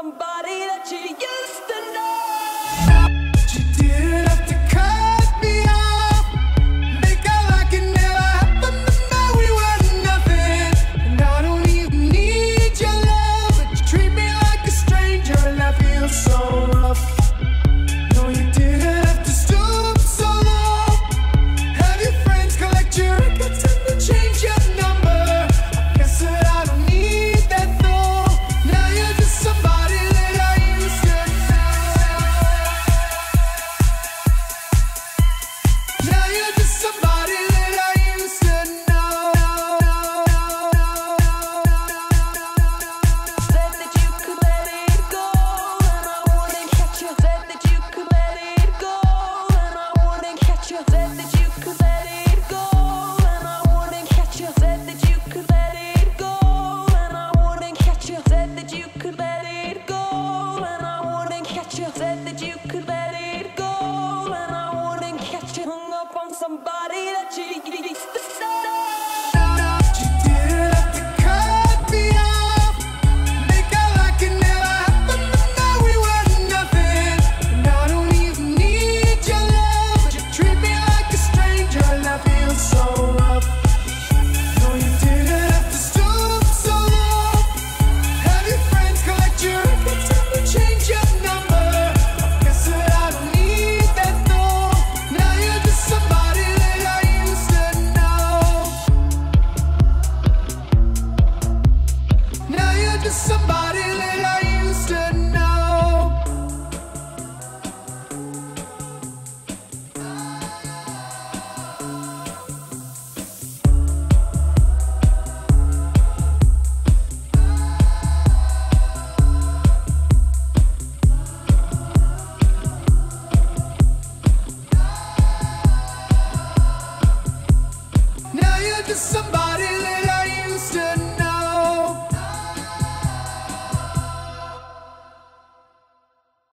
somebody that you said that you could let it go, and I wouldn't catch you hung up on somebody. Somebody let